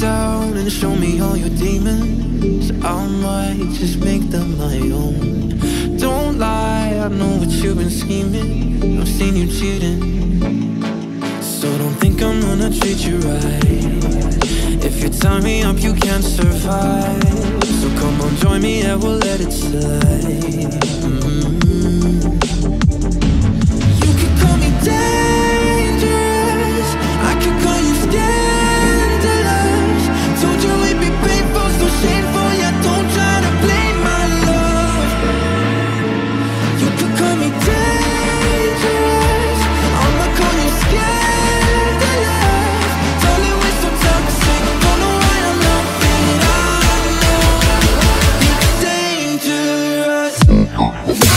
and show me all your demons. I might just make them my own. Don't lie, I know what you've been scheming. I've seen you cheating. So don't think I'm gonna treat you right. If you tie me up, you can't survive. So come on, join me, and we'll let it slide. Mm-hmm. You Yeah.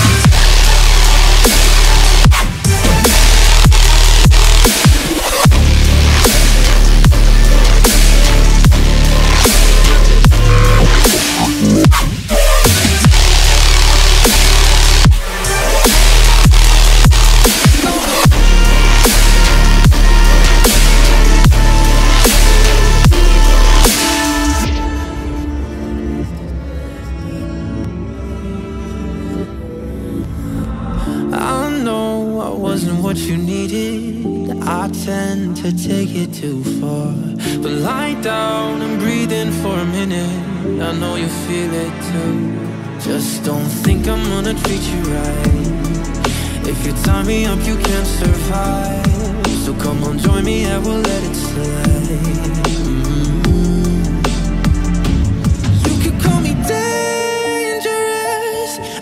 Wasn't what you needed. I tend to take it too far. But lie down and breathe in for a minute. I know you feel it too. Just don't think I'm gonna treat you right. If you tie me up, you can't survive. So come on, join me and we'll let it slide. Mm-hmm. You could call me dangerous.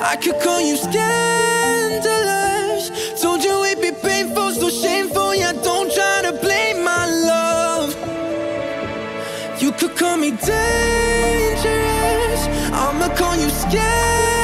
I could call you scandalous. You could call me dangerous. I'ma call you scandalous.